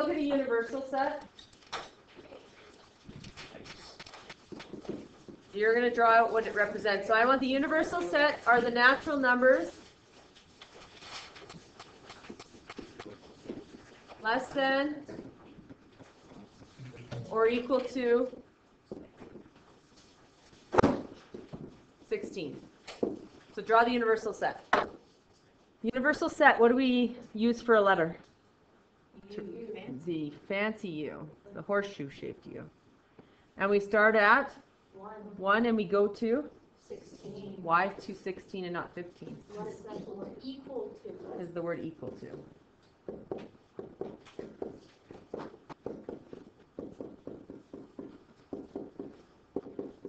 look at a universal set. You're going to draw out what it represents. So I want the universal set are the natural numbers less than or equal to 16. So draw the universal set. Universal set, what do we use for a letter? The fancy U, the horseshoe shaped U. And we start at One, 1 and we go to? sixteen. Why to 16 and not 15? What is that the word equal to? Is the word equal to.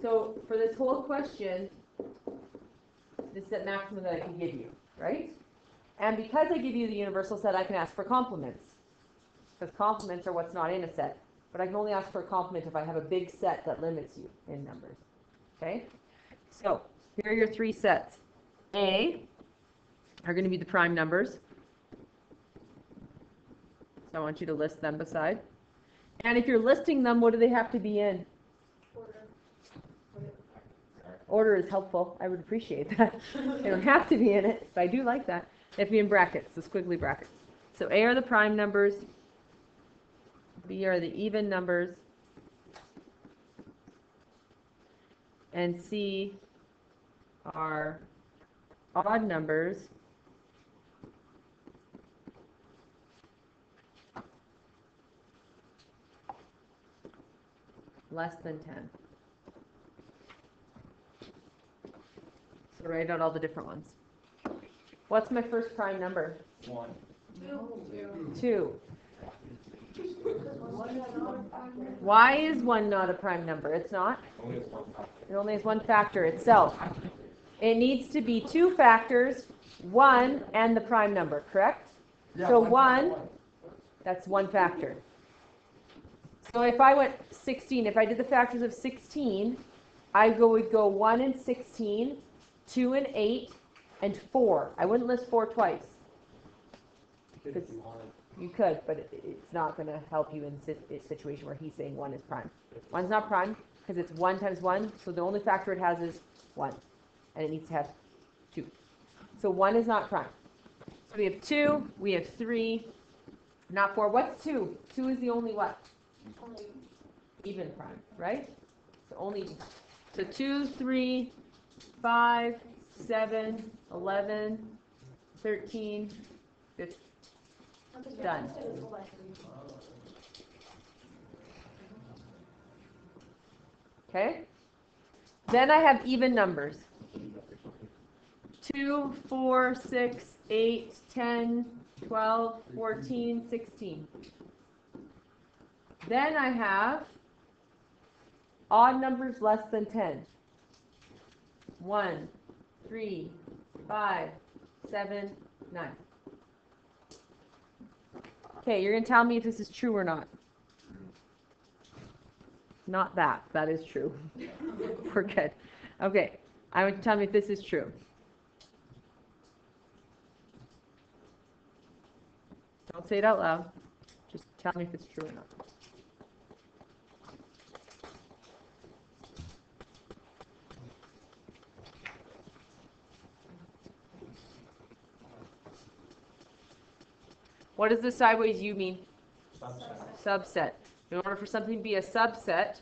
So for this whole question, this is the maximum that I can give you, right? And because I give you the universal set, I can ask for complements. Because complements are what's not in a set. But I can only ask for a complement if I have a big set that limits you in numbers. Okay? So here are your three sets. A are going to be the prime numbers. So I want you to list them beside. And if you're listing them, what do they have to be in? Order Order is helpful. I would appreciate that. they don't have to be in it, but I do like that. They have to be in brackets, the squiggly brackets. So A are the prime numbers. B are the even numbers. And C are odd numbers. less than 10. So write out all the different ones. What's my first prime number? One. Two. Why is one not a prime number? It's not. Only has one factor. It only has one factor itself. It needs to be two factors, one and the prime number, correct? So one, that's one factor. So if I went 16, if I did the factors of 16, I go, would go 1 and 16, 2 and 8, and 4. I wouldn't list 4 twice. You could, but it, it's not going to help you in a situation where he's saying 1 is prime. 1's not prime because it's 1 times 1, so the only factor it has is 1. And it needs to have 2. So 1 is not prime. So we have 2, we have 3, not 4. What's 2? 2 is the only what? even prime, right? So only, so 2, 3, 5, 7, 11, 13, 15. Done. Okay? Then I have even numbers. 2, 4, 6, 8, 10, 12, 14, 16. Then I have odd numbers less than 10. 1, 3, 5, 7, 9. Okay, you're going to tell me if this is true or not. Not that. That is true. We're good. Okay, I want you to tell me if this is true. Don't say it out loud. Just tell me if it's true or not. What does the sideways U mean? Subset. Subset. In order for something to be a subset,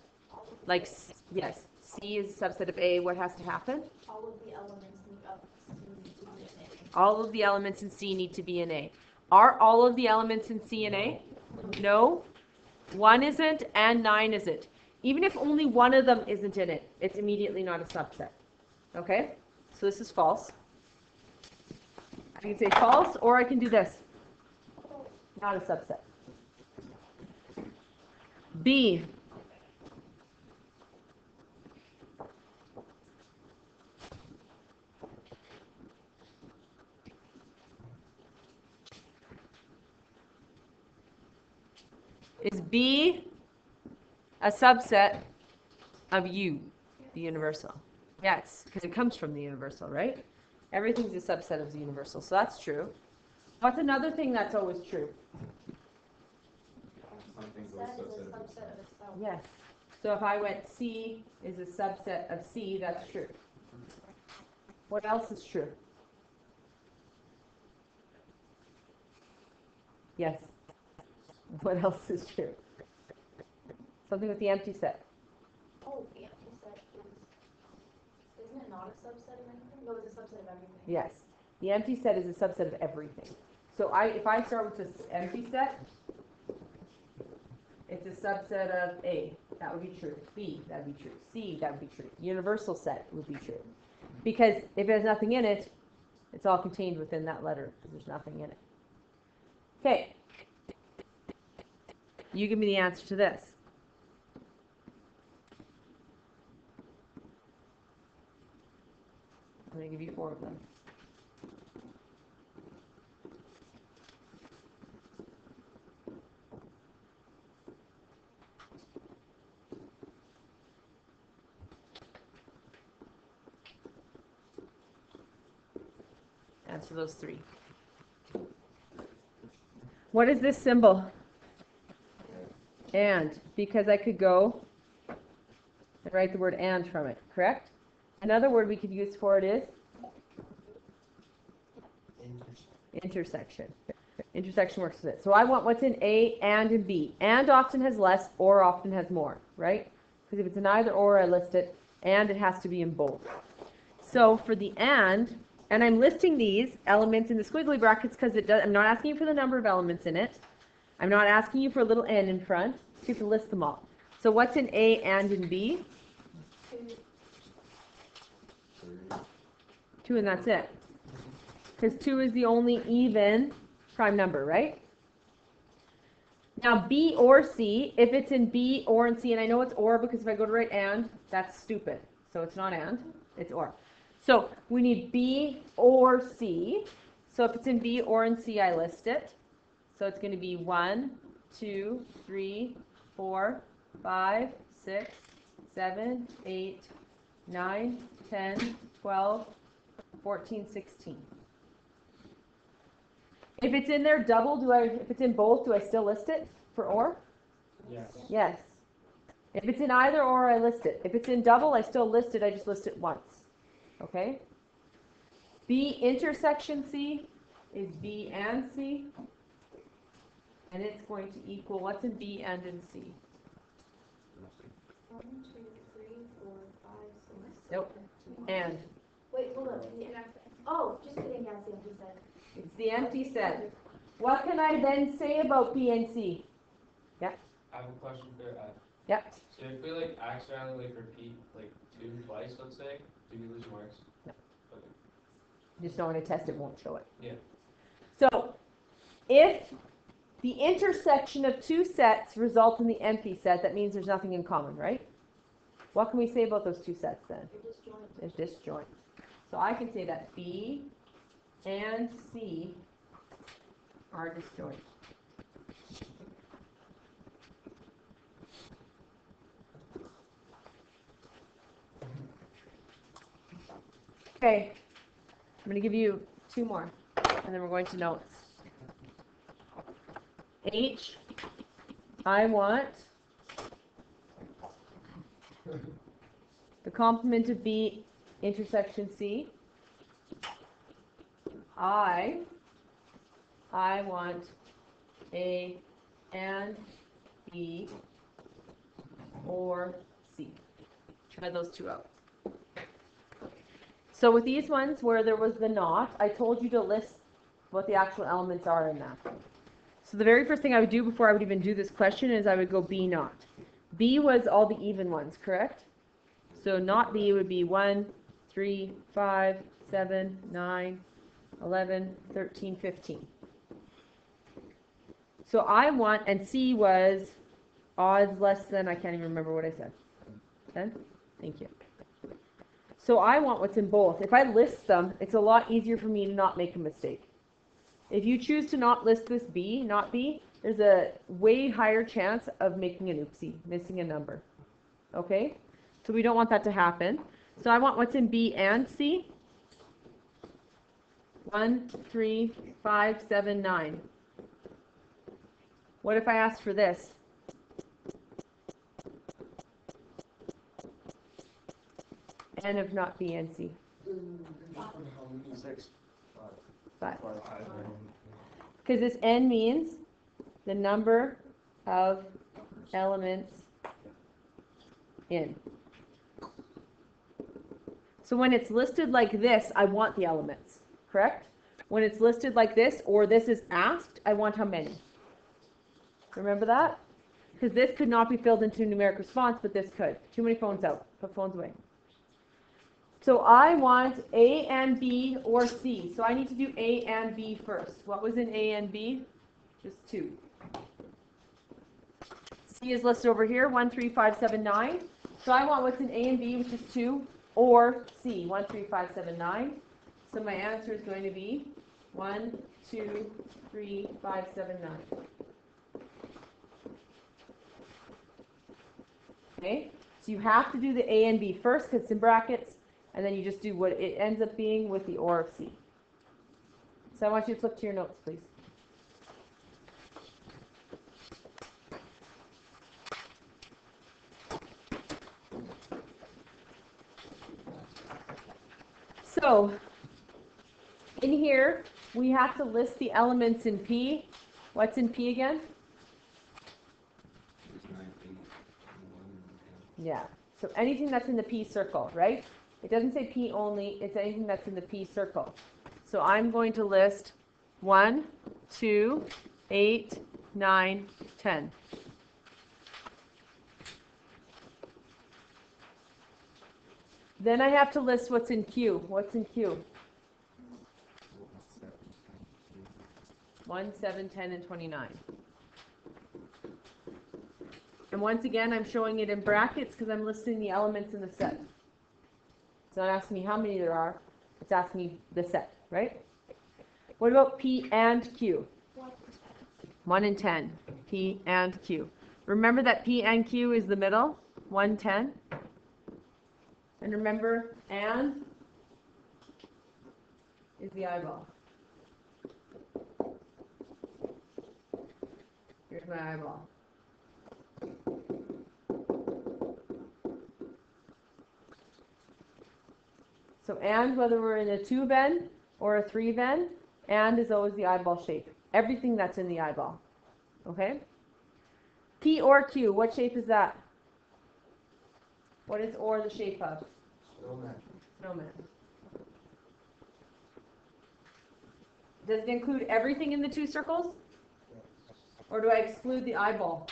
like, yes, C is a subset of A, what has to happen? All of the elements in- of C to be in it. All of the elements in C need to be in A. Are all of the elements in C in A? No. One isn't and nine isn't. Even if only one of them isn't in it, it's immediately not a subset. Okay? So this is false. I can say false, or I can do this. Not a subset. B. Is B a subset of U, the universal? Yes, because it comes from the universal, right? Everything's a subset of the universal, so that's true. What's another thing that's always true? think it was Set is a subset of itself. Yes. So if I went C is a subset of C, that's true. What else is true? Yes. What else is true? Something with the empty set. Oh, the empty set is, isn't it not a subset of anything? No, it's a subset of everything. Yes. The empty set is a subset of everything. So I, if I start with this empty set, it's a subset of A, that would be true. B, that would be true. C, that would be true. Universal set would be true. Because if there's nothing in it, it's all contained within that letter, because there's nothing in it. Okay. You give me the answer to this. I'm gonna give you four of them. Answer those three. What is this symbol? And, because I could go and write the word and from it, correct? Another word we could use for it is intersection. Intersection works with it. So I want what's in A and in B. And often has less, or often has more, right? Because if it's an either or, I list it, and it has to be in both. So for the and, and I'm listing these elements in the squiggly brackets because it does, I'm not asking you for the number of elements in it. I'm not asking you for a little n in front. So you can list them all. So what's in A and in B? Two, Two and that's it. Because two is the only even prime number, right? Now B or C, if it's in B or in C, and I know it's or because if I go to write and, that's stupid. So it's not and, it's or. So we need B or C. So if it's in B or in C, I list it. So it's going to be 1, 2, 3, 4, 5, 6, 7, 8, 9, 10, 12, 14, 16. If it's in there double, do I, if it's in both, do I still list it for or? Yes. Yes. If it's in either or, I list it. If it's in double, I still list it, I just list it once. Okay? B intersection C is B and C. And it's going to equal, what's in B and in C? one, two, three, four, five, six. Nope. seven. And. Wait, hold up. Oh, just kidding, that's the empty set. It's the empty set. What can I then say about B and C? Yeah? I have a question for, uh, Yep. so if we like accidentally like repeat like two twice, let's say, do we lose marks? No. Okay. Just know when I test it won't show it. Yeah. So, if the intersection of two sets result in the empty set, that means there's nothing in common, right? What can we say about those two sets then? They're disjoint. There's disjoint. So I can say that B and C are disjoint. Okay, I'm gonna give you two more, and then we're going to notes. H, I want the complement of B intersection C. I, I want A and B or C. Try those two out. So with these ones where there was the not, I told you to list what the actual elements are in that. So the very first thing I would do before I would even do this question is I would go B not. B was all the even ones, correct? So not B would be 1, 3, 5, 7, 9, 11, 13, 15. So I want, and C was odds less than, I can't even remember what I said. 10? Thank you. So I want what's in both. If I list them, it's a lot easier for me to not make a mistake. If you choose to not list this B, not B, there's a way higher chance of making an oopsie, missing a number. Okay? So we don't want that to happen. So I want what's in B and C. One, three, five, seven, nine. What if I asked for this? Of not B and C? Six. Five. Because this N means the number of elements in. So when it's listed like this, I want the elements, correct? When it's listed like this, or this is asked, I want how many. Remember that? Because this could not be filled into numeric response, but this could. Too many phones out. Put phones away. So I want A and B or C. So I need to do A and B first. What was in A and B? Just two. C is listed over here, one, three, five, seven, nine. So I want what's in A and B, which is two, or C, one, three, five, seven, nine. So my answer is going to be one, two, three, five, seven, nine. Okay, so you have to do the A and B first because it's in brackets, and then you just do what it ends up being with the or of C. So I want you to flip to your notes, please. So, in here, we have to list the elements in P. What's in P again? Yeah, so anything that's in the P circle, right? It doesn't say P only, it's anything that's in the P circle. So I'm going to list 1, 2, 8, 9, 10. Then I have to list what's in Q. What's in Q? 1, 7, 10, and 29. And once again, I'm showing it in brackets because I'm listing the elements in the set. It's not asking me how many there are, it's asking me the set, right? What about P and Q? 1 and 10. P and Q. Remember that P and Q is the middle? 1, 10. And remember, and is the eyeball. Here's my eyeball. So and, whether we're in a two Venn or a three Venn, and is always the eyeball shape. Everything that's in the eyeball. Okay? P or Q, what shape is that? What is or the shape of? Snowman. Does it include everything in the two circles? Or do I exclude the eyeball?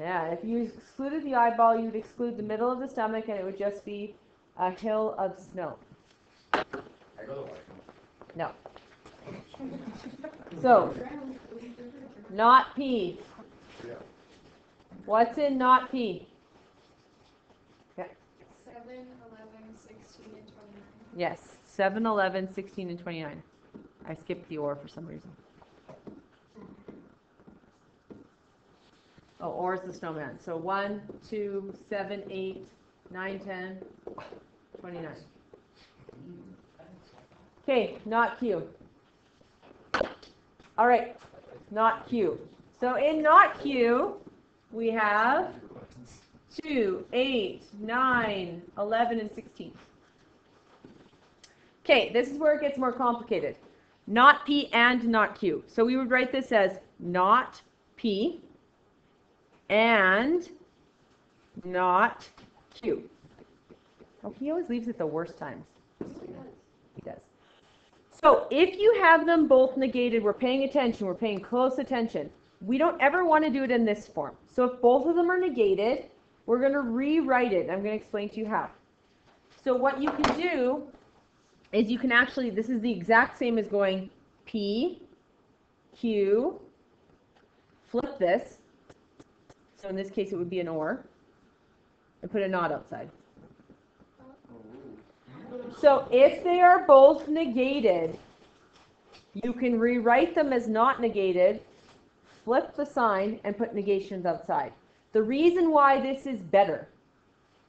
Yeah, if you excluded the eyeball, you'd exclude the middle of the stomach and it would just be a hill of snow. No. So, not P. What's in not P? Seven, eleven, sixteen, and twenty-nine. Yes, 7, 11, 16, and 29. I skipped the or for some reason. Oh, or is the snowman. So 1, 2, 7, 8, 9, 10, 29. Okay, not Q. All right, not Q. So in not Q, we have 2, 8, 9, 11, and 16. Okay, this is where it gets more complicated. Not P and not Q. So we would write this as not P and not Q. Oh, he always leaves it the worst times. He does. So if you have them both negated, we're paying attention, we're paying close attention. We don't ever want to do it in this form. So if both of them are negated, we're going to rewrite it. I'm going to explain to you how. So what you can do is you can actually, this is the exact same as going P, Q, flip this. So in this case, it would be an or, and put a not outside. So if they are both negated, you can rewrite them as not negated, flip the sign, and put negations outside. The reason why this is better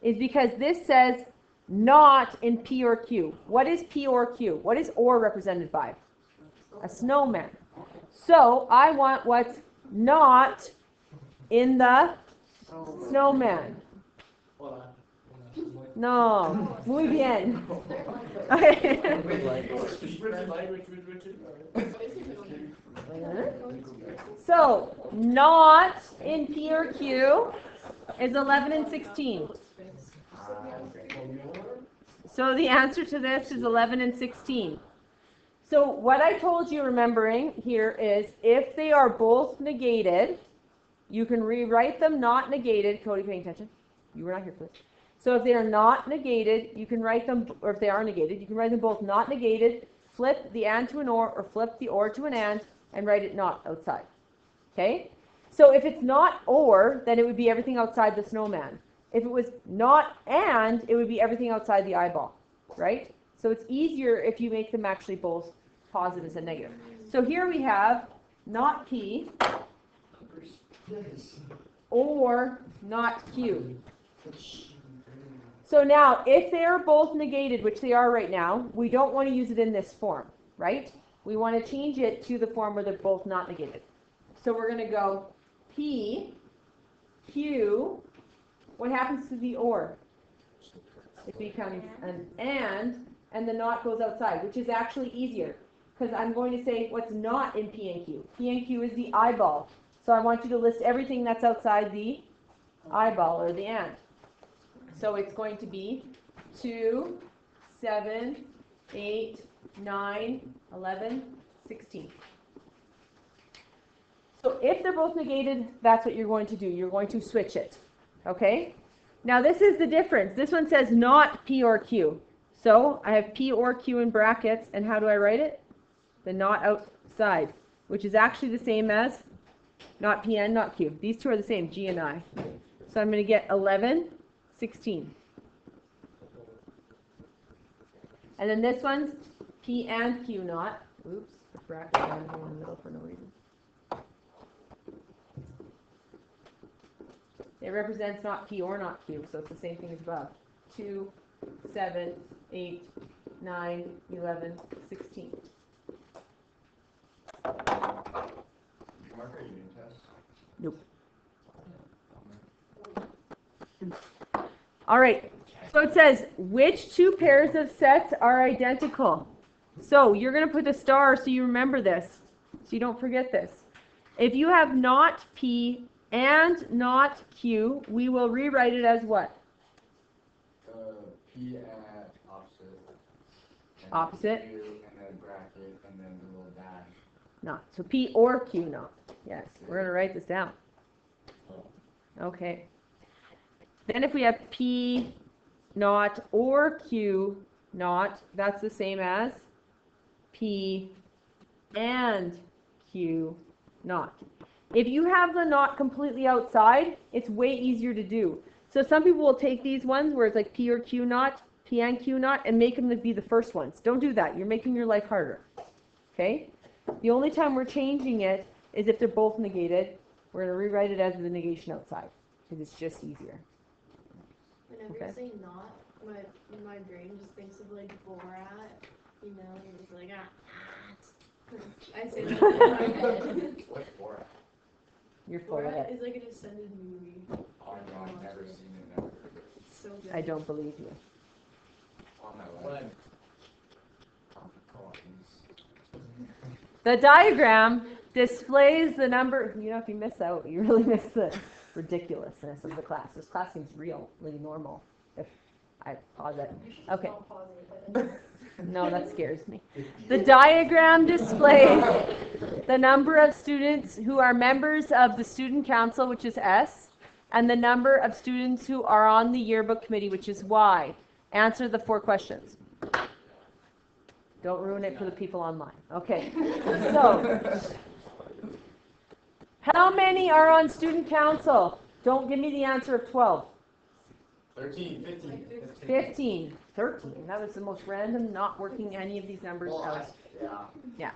is because this says not in P or Q. What is P or Q? What is or represented by? A snowman. So I want what's not in the snowman. No, muy bien. So, not in P or Q is 11 and 16. So the answer to this is 11 and 16. So what I told you remembering here is if they are both negated, you can rewrite them not negated. Cody, paying attention? You were not here for this. So if they are not negated, you can write them, or if they are negated, you can write them both not negated, flip the and to an or, or flip the or to an and, and write it not outside. Okay? So if it's not or, then it would be everything outside the snowman. If it was not and, it would be everything outside the eyeball, right? So it's easier if you make them actually both positives and negative. So here we have not P or not Q. So now, if they are both negated, which they are right now, we don't want to use it in this form, right? We want to change it to the form where they're both not negated. So we're going to go P, Q, what happens to the or? It becomes an and, and the not goes outside, which is actually easier. Because I'm going to say what's not in P and Q. P and Q is the eyeball. So I want you to list everything that's outside the eyeball or the ant. So it's going to be 2, 7, 8, 9, 11, 16. So if they're both negated, that's what you're going to do. You're going to switch it. Okay? Now this is the difference. This one says not P or Q. So I have P or Q in brackets, and how do I write it? The not outside, which is actually the same as not P and not Q. These two are the same, G and I. So I'm going to get 11, 16. And then this one's P and Q not. Oops, the bracket in the middle for no reason. It represents not P or not Q, so it's the same thing as above. 2, 7, 8, 9, 11, 16. Mark, are you doing tests? All right. So it says which two pairs of sets are identical. So you're going to put a star so you remember this, so you don't forget this. If you have not P and not Q, we will rewrite it as what? Uh, P at opposite. and Opposite. Q, and then bracket, and then the little dash. Not. So P or Q not. Yes. We're going to write this down. Okay. Then if we have P not or Q not, that's the same as P and Q not. If you have the not completely outside, it's way easier to do. So some people will take these ones where it's like P or Q not, P and Q not, and make them to be the first ones. Don't do that. You're making your life harder. Okay? The only time we're changing it is if they're both negated. We're going to rewrite it as the negation outside because it's just easier. Whenever Okay. you say not, my my brain just thinks of like Borat, you know, and it's like ah. I say that in my head. What's for? You're full of Borat it. is like an extended movie. Oh, no, I've never seen it, never heard of it. It's so good. I don't believe you. On my When? life. The diagram displays the number. You know, if you miss out, you really miss the ridiculousness of the class. This class seems really normal. If I pause it. Okay. I'll pause it, but- No, that scares me. The diagram displays the number of students who are members of the student council, which is S, and the number of students who are on the yearbook committee, which is Y. Answer the four questions. Don't ruin it for the people online. Okay. So, how many are on student council? Don't give me the answer of 12. Thirteen, fifteen. 15, 13. That was the most random, not working any of these numbers Well, out. Yeah. Yeah.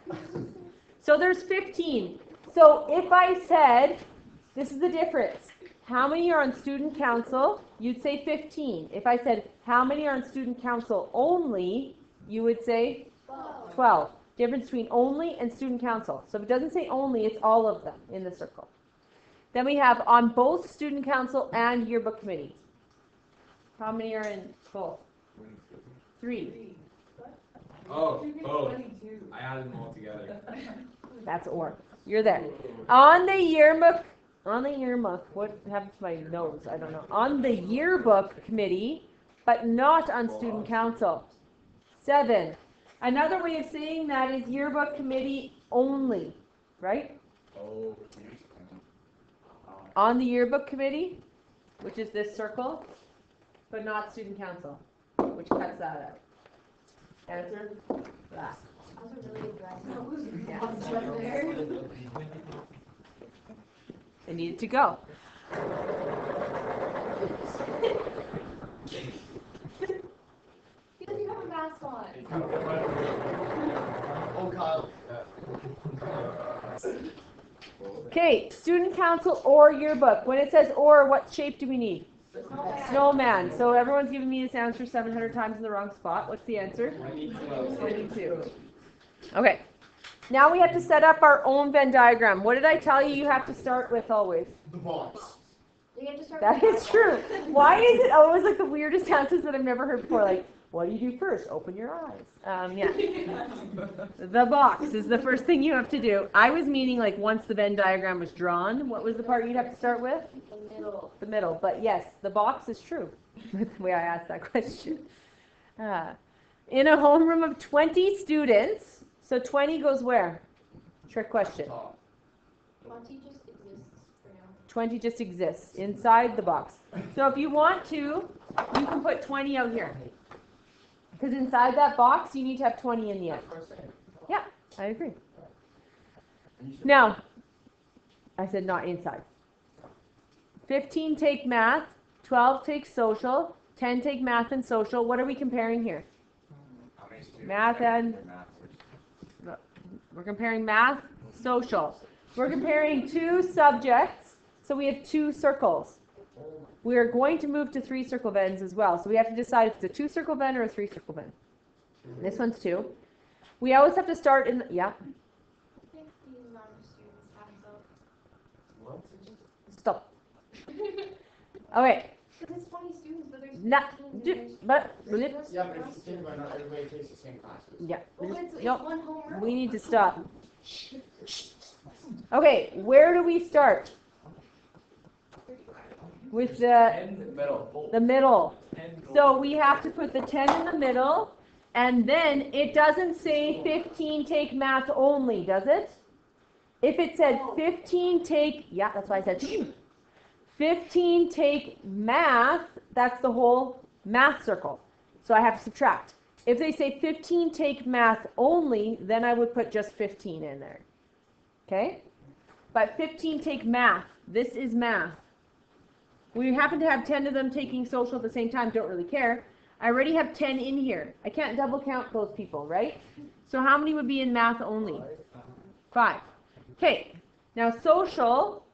So there's 15. So if I said, this is the difference. How many are on student council? You'd say 15. If I said, how many are on student council only? You would say 12. Difference between only and student council. So if it doesn't say only, it's all of them in the circle. Then we have on both student council and yearbook committee. How many are in full? Three. Oh, oh, I added them all together. That's or. You're there. On the yearbook, on the yearbook, what happened to my nose? I don't know. On the yearbook committee, but not on student council. Seven. Another way of saying that is yearbook committee only, right? Oh. On the yearbook committee, which is this circle, but not student council, which cuts that out. Answer? That. Those really aggressive. It needed to go. He doesn't even have a mask on. Oh, Kyle. Okay, student council or yearbook. When it says or, what shape do we need? Snowman. So everyone's giving me this answer 700 times in the wrong spot. What's the answer? Twenty-two. Okay. Now we have to set up our own Venn diagram. What did I tell you you have to start with always? The box. You have to start That with is true. Why is it always like the weirdest answers that I've never heard before? Like, what do you do first? Open your eyes. Um, yeah. The box is the first thing you have to do. I was meaning like once the Venn diagram was drawn, what was the part you'd have to start with? the middle. The middle. But yes, the box is true. That's the way I asked that question. Uh, in a homeroom of 20 students, so 20 goes where? Trick question. Monty just exists for now. 20 just exists inside the box. So if you want to, you can put 20 out here. Because inside that box, you need to have 20 in the end. Yeah, I agree. Now, I said not inside. 15 take math, 12 take social, 10 take math and social. What are we comparing here? Math and- We're comparing math, social. We're comparing two subjects, so we have two circles. We are going to move to three circle Venns as well, so we have to decide if it's a two circle Venn or a three circle Venn. This one's two. We always have to start in, the, yeah, I think the amount of students has stop. All right. Because it's twenty students, but there's. not, 15 but, Yeah, but if you think about not everybody takes the same classes. yeah, Well, it's, it's Nope. one we need to stop. Okay, where do we start? With the, And middle. the middle. So we have to put the 10 in the middle, and then it doesn't say 15 take math only, does it? If it said 15 take, yeah, that's why I said 15 take math, that's the whole math circle. So I have to subtract. If they say 15 take math only, then I would put just 15 in there. Okay? But 15 take math. This is math. We happen to have 10 of them taking social at the same time, don't really care. I already have 10 in here. I can't double count those people, right? So how many would be in math only? Five. Okay, now social,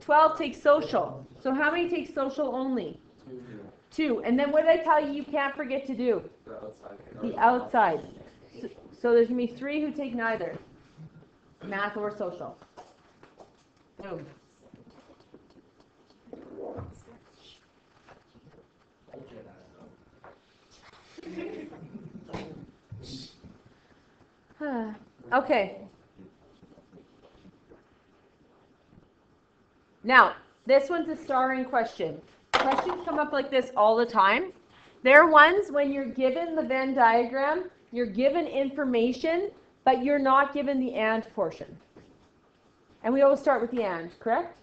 12 takes social. So how many take social only? Two. And then what did I tell you you can't forget to do? The outside. So, so there's gonna be three who take neither, math or social. Boom. Okay. Now, this one's a starring question. Questions come up like this all the time. They're ones when you're given the Venn diagram, you're given information, but you're not given the and portion. And we always start with the and, correct?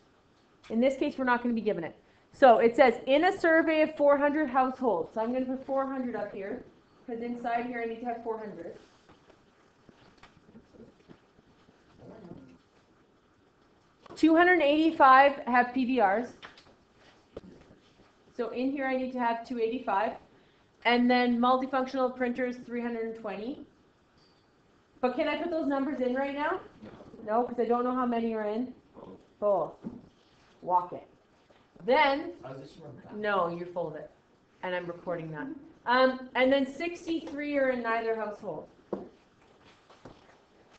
In this case, we're not going to be given it. So it says, in a survey of 400 households. So I'm going to put 400 up here, because inside here I need to have 400. Two hundred and eighty-five have PVRs. So in here I need to have two eighty-five. And then multifunctional printers, three hundred and twenty. But can I put those numbers in right now? No, because I don't know how many are in. Both. Walk it. Then, How's this one? no, you're full of it. And I'm recording that. Um, and then sixty-three are in neither household.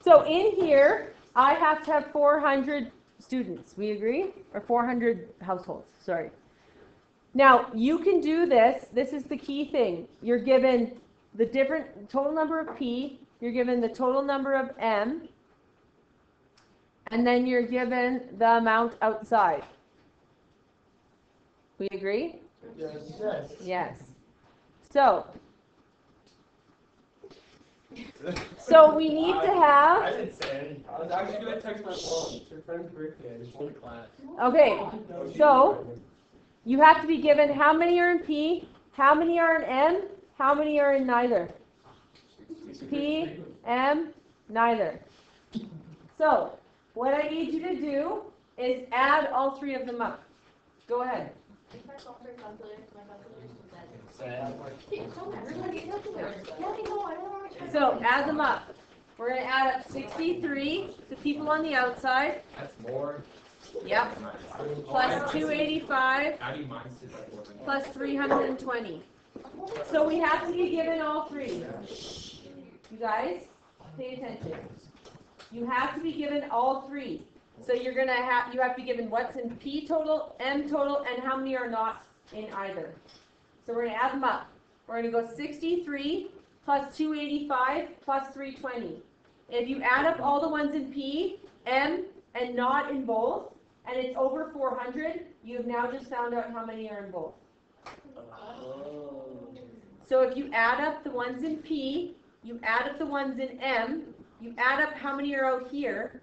So in here, I have to have four hundred students, we agree? Or four hundred households, sorry. Now, you can do this, this is the key thing. You're given the different total number of P, you're given the total number of M, and then you're given the amount outside. We agree? Yes, yes. Yes. So, so we need to have I have, didn't say anything. I was actually gonna text my mom, it's her friend's birthday, I just went to class. okay, so you have to be given how many are in P, how many are in M, how many are in neither. P, M, neither. So, what I need you to do is add all three of them up. Go ahead. If I call for calculator, my calculator's So, add them up. We're gonna add up sixty-three, the people on the outside, That's more. yep, plus two eighty-five, How do you minus it like more than? plus three hundred and twenty. So we have to be given all three. You guys, pay attention. You have to be given all three. So you're gonna have, you have to be given what's in P total, M total, and how many are not in either. So we're gonna add them up. We're gonna go sixty-three plus two eighty-five plus three twenty. If you add up all the ones in P, M, and not in both, and it's over four hundred, you've now just found out how many are in both. So if you add up the ones in P, you add up the ones in M, you add up how many are out here,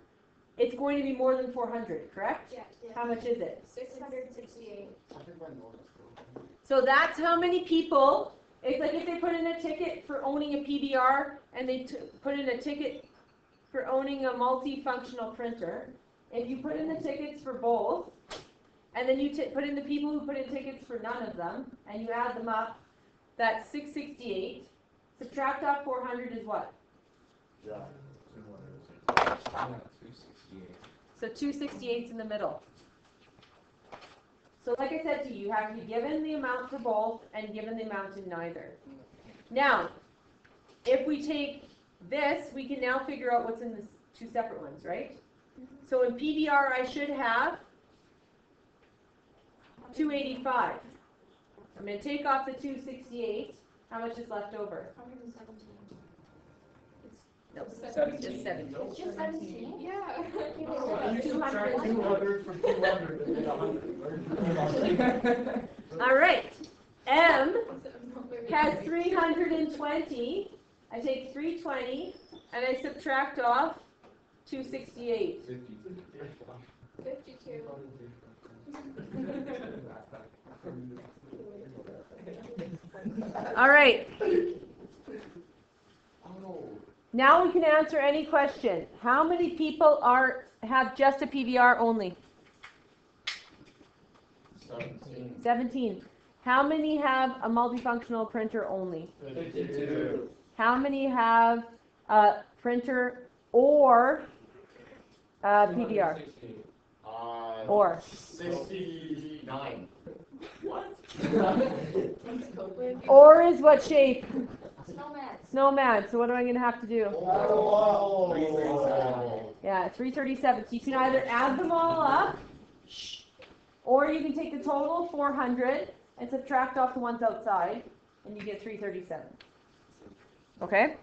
it's going to be more than four hundred, correct? Yeah, yeah. How much is it? Six hundred sixty-eight. So that's how many people, it's like if they put in a ticket for owning a PVR and they t- put in a ticket for owning a multifunctional printer. If you put in the tickets for both, and then you t- put in the people who put in tickets for none of them, and you add them up, that's six sixty-eight. Subtract off four hundred is what? Yeah. Two sixty-eight. So two sixty-eight's in the middle. So like I said to you, you have to be given the amount to both and given the amount to neither. Now, if we take this, we can now figure out what's in the two separate ones, right? Mm-hmm. So in PVR, I should have 285. I'm going to take off the 268. How much is left over? 117. Just seventeen. Yeah. Two hundred two hundred. All right. M has three hundred and twenty. I take three twenty and I subtract off two sixty-eight. Fifty-two. All right. Now we can answer any question. How many people are, have just a PVR only? Seventeen. Seventeen. How many have a multifunctional printer only? Fifty-two. How many have a printer or a PVR? Uh, Or, sixty-nine. What? or is what shape? Snowman. Snowman, so what am I gonna have to do? Oh. Yeah, three thirty-seven, so you can either add them all up, or you can take the total, four hundred, and subtract off the ones outside, and you get three thirty-seven. Okay?